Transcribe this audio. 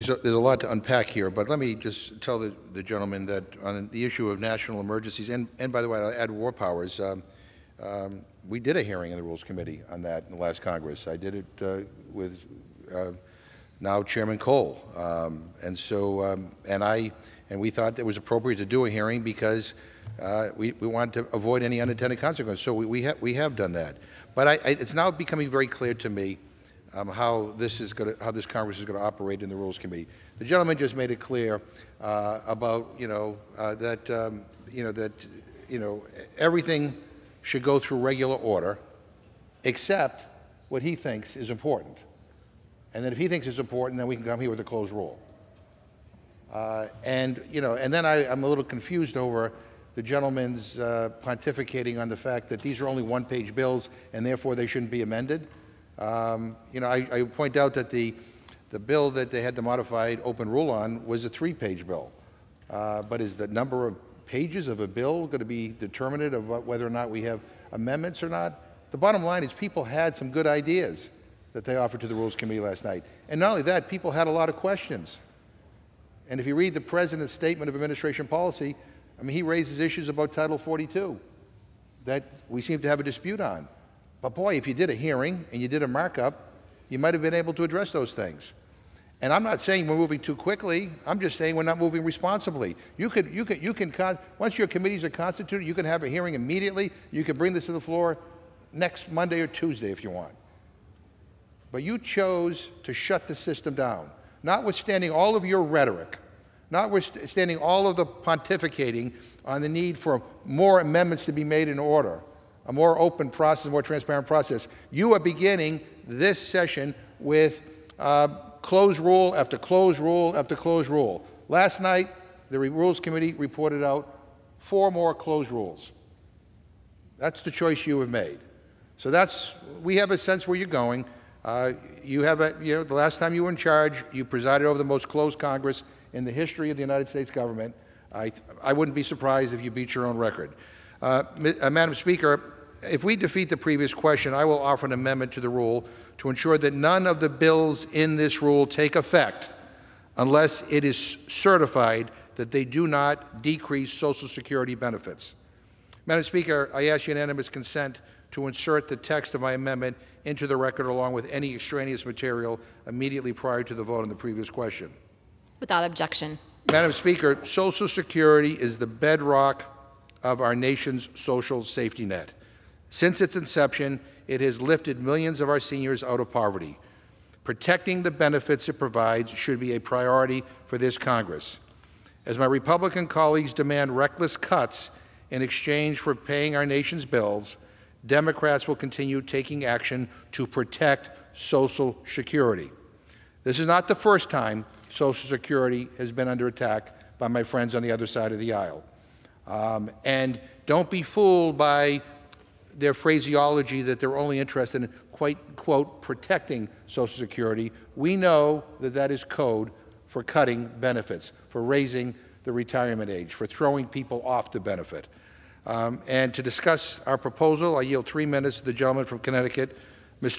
So there's a lot to unpack here, but let me just tell the, the gentleman that on the issue of national emergencies, and, and by the way, I'll add war powers, um, um, we did a hearing in the Rules Committee on that in the last Congress. I did it uh, with uh, now Chairman Cole. Um, and so, um, and I, and we thought it was appropriate to do a hearing because uh, we, we wanted to avoid any unintended consequences. So we, we, ha we have done that. But I, I, it's now becoming very clear to me um, how this is going to, how this Congress is going to operate in the Rules Committee. The gentleman just made it clear uh, about, you know, uh, that, um, you know, that, you know, everything should go through regular order, except what he thinks is important. And then if he thinks it's important, then we can come here with a closed rule. Uh, and, you know, and then I, I'm a little confused over the gentleman's uh, pontificating on the fact that these are only one-page bills and therefore they shouldn't be amended. Um, you know, I, I, point out that the, the bill that they had the modified open rule on was a three-page bill. Uh, but is the number of pages of a bill going to be determinative of whether or not we have amendments or not? The bottom line is people had some good ideas that they offered to the Rules Committee last night. And not only that, people had a lot of questions. And if you read the President's Statement of Administration Policy, I mean, he raises issues about Title 42 that we seem to have a dispute on. But boy, if you did a hearing and you did a markup, you might have been able to address those things. And I'm not saying we're moving too quickly. I'm just saying we're not moving responsibly. You could, you could, you can, once your committees are constituted, you can have a hearing immediately. You can bring this to the floor next Monday or Tuesday if you want. But you chose to shut the system down, notwithstanding all of your rhetoric, notwithstanding all of the pontificating on the need for more amendments to be made in order a more open process, a more transparent process. You are beginning this session with uh, close rule after close rule after close rule. Last night, the Rules Committee reported out four more closed rules. That's the choice you have made. So that's, we have a sense where you're going. Uh, you have a, you know, the last time you were in charge, you presided over the most closed Congress in the history of the United States government. I, I wouldn't be surprised if you beat your own record. Uh, uh, Madam Speaker, if we defeat the previous question, I will offer an amendment to the rule to ensure that none of the bills in this rule take effect unless it is certified that they do not decrease Social Security benefits. Madam Speaker, I ask unanimous consent to insert the text of my amendment into the record along with any extraneous material immediately prior to the vote on the previous question. Without objection. Madam Speaker, Social Security is the bedrock of our nation's social safety net. Since its inception, it has lifted millions of our seniors out of poverty. Protecting the benefits it provides should be a priority for this Congress. As my Republican colleagues demand reckless cuts in exchange for paying our nation's bills, Democrats will continue taking action to protect Social Security. This is not the first time Social Security has been under attack by my friends on the other side of the aisle. Um, and don't be fooled by their phraseology that they're only interested in, quite, quote, protecting Social Security. We know that that is code for cutting benefits, for raising the retirement age, for throwing people off the benefit. Um, and to discuss our proposal, I yield three minutes to the gentleman from Connecticut, Mr.